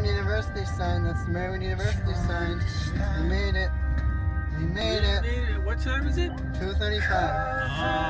Marywood University sign. That's the Marywood University sign. We made it. We made it. What time is it? 235. Oh, 235.